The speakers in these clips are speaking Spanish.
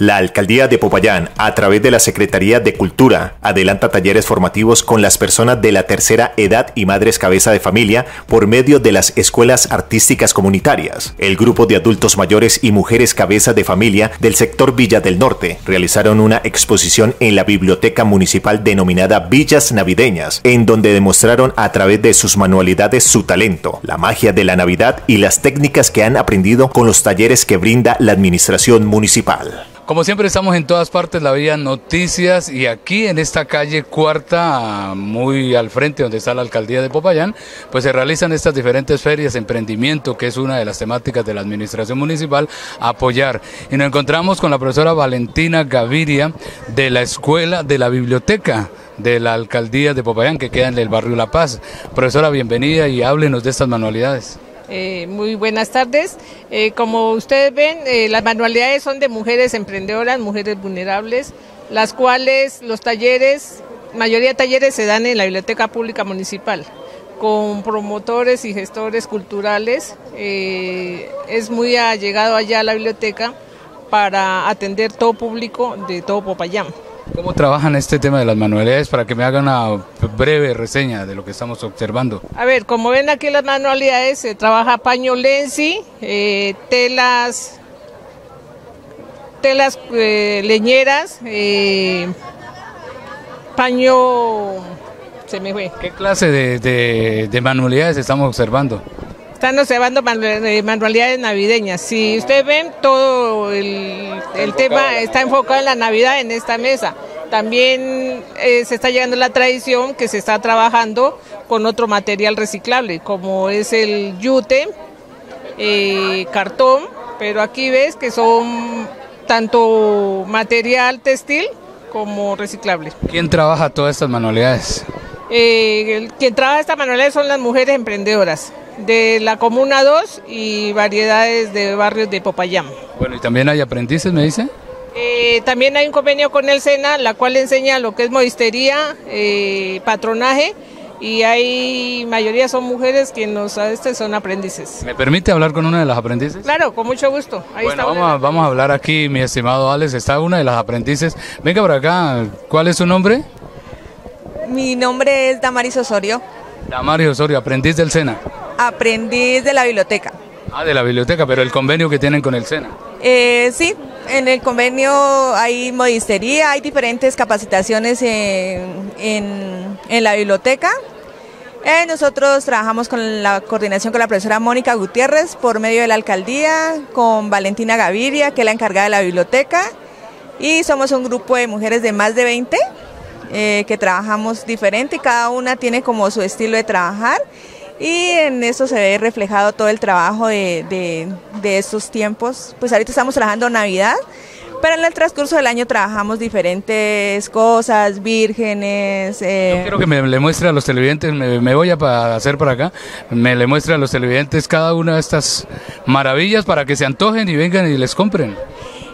La Alcaldía de Popayán, a través de la Secretaría de Cultura, adelanta talleres formativos con las personas de la tercera edad y madres cabeza de familia por medio de las escuelas artísticas comunitarias. El grupo de adultos mayores y mujeres cabeza de familia del sector Villa del Norte realizaron una exposición en la biblioteca municipal denominada Villas Navideñas, en donde demostraron a través de sus manualidades su talento, la magia de la Navidad y las técnicas que han aprendido con los talleres que brinda la administración municipal. Como siempre estamos en todas partes, la Vía Noticias y aquí en esta calle cuarta, muy al frente donde está la alcaldía de Popayán, pues se realizan estas diferentes ferias, emprendimiento, que es una de las temáticas de la administración municipal, apoyar. Y nos encontramos con la profesora Valentina Gaviria de la Escuela de la Biblioteca de la alcaldía de Popayán, que queda en el barrio La Paz. Profesora, bienvenida y háblenos de estas manualidades. Eh, muy buenas tardes. Eh, como ustedes ven, eh, las manualidades son de mujeres emprendedoras, mujeres vulnerables, las cuales los talleres, mayoría de talleres se dan en la Biblioteca Pública Municipal con promotores y gestores culturales. es muy allegado allá a la biblioteca para atender todo público de todo Popayán. ¿Cómo trabajan este tema de las manualidades para que me hagan una breve reseña de lo que estamos observando? A ver, como ven aquí las manualidades, se trabaja paño lenzi, eh, telas, telas eh, leñeras, eh, paño... Se me fue. ¿Qué clase de manualidades estamos observando? Están observando eh, manualidades navideñas. Si ustedes ven, todo el, tema está enfocado en la Navidad en esta mesa. También eh, se está llegando la tradición que se está trabajando con otro material reciclable, como es el yute, eh, cartón, pero aquí ves que son tanto material textil como reciclable. ¿Quién trabaja todas estas manualidades? quien trabaja estas manualidades son las mujeres emprendedoras de la Comuna 2 y variedades de barrios de Popayán. Bueno, ¿y también hay aprendices, me dice? Eh, también hay un convenio con el SENA, la cual enseña lo que es modistería, eh, patronaje, y hay mayoría son mujeres que nos este son aprendices. ¿Me permite hablar con una de las aprendices? Claro, con mucho gusto. Ahí bueno, vamos, a, vamos a hablar aquí, mi estimado Alex, está una de las aprendices. Venga por acá, ¿cuál es su nombre? Mi nombre es Damaris Osorio. Damaris Osorio, aprendiz del SENA aprendiz de la biblioteca. Ah, de la biblioteca, pero el convenio que tienen con el SENA. Eh, sí, en el convenio hay modistería, hay diferentes capacitaciones en, en, la biblioteca. Eh, nosotros trabajamos con la coordinación con la profesora Mónica Gutiérrez por medio de la alcaldía, con Valentina Gaviria, que es la encargada de la biblioteca, y somos un grupo de mujeres de más de 20 eh, que trabajamos diferente y cada una tiene como su estilo de trabajar y en eso se ve reflejado todo el trabajo de, de, estos tiempos. Pues ahorita estamos trabajando Navidad, pero en el transcurso del año trabajamos diferentes cosas, vírgenes. Eh. Yo quiero que me le muestre a los televidentes, me, voy a hacer por acá, me le muestre a los televidentes cada una de estas maravillas para que se antojen y vengan y les compren.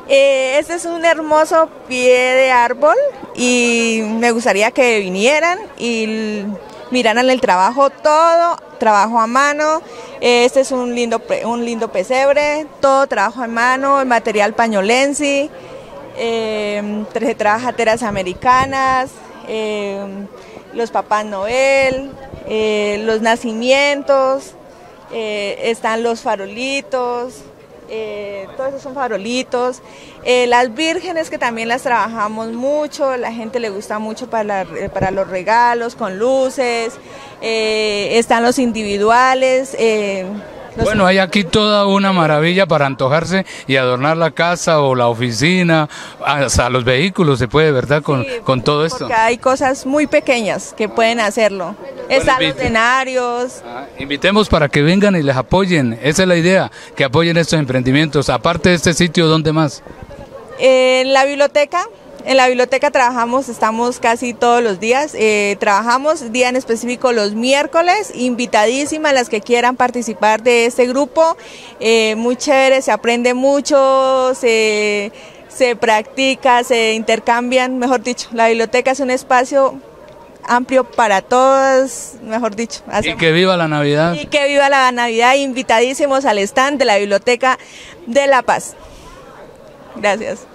Eh, este es un hermoso pie de árbol y me gustaría que vinieran y miraran el trabajo todo trabajo a mano. Este es un lindo, un lindo pesebre, todo trabajo a mano, el material pañolensi, eh, se trabaja teras americanas, em, los papás Noel, los nacimientos, eh, están los farolitos, eh, todos esos son farolitos. Eh, las vírgenes que también las trabajamos mucho, la gente le gusta mucho para, eh, para los regalos, con luces, están los individuales. bueno, hay aquí toda una maravilla para antojarse y adornar la casa o la oficina, hasta los vehículos se puede, ¿verdad? Con, con todo esto. Porque hay cosas muy pequeñas que pueden hacerlo. Están los escenarios. Ah, invitemos para que vengan y les apoyen. Esa es la idea, que apoyen estos emprendimientos. Aparte de este sitio, ¿dónde más? En la biblioteca. En la biblioteca trabajamos, estamos casi todos los días. Eh, trabajamos día en específico los miércoles. Invitadísimas las que quieran participar de este grupo. Eh, muy chévere, se aprende mucho, se, se practica, se intercambian. Mejor dicho, la biblioteca es un espacio amplio para todos, mejor dicho. Y que viva la Navidad. Y que viva la Navidad, invitadísimos al stand de la Biblioteca de La Paz. Gracias.